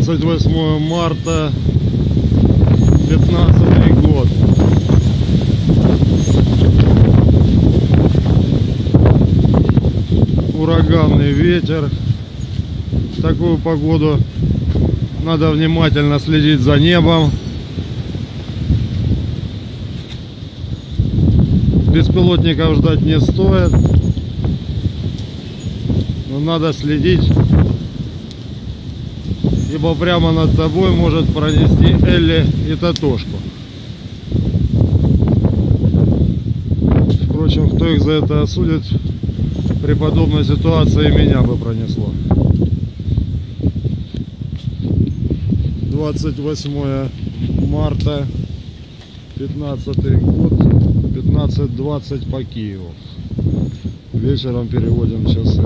28 марта 15 год. Ураганный ветер. В такую погоду надо внимательно следить за небом. Беспилотников ждать не стоит. Но надо следить ибо прямо над тобой может пронести Элли и Татошку. Впрочем, кто их за это осудит, при подобной ситуации меня бы пронесло. 28 марта 15 год 15.20 по Киеву вечером переводим часы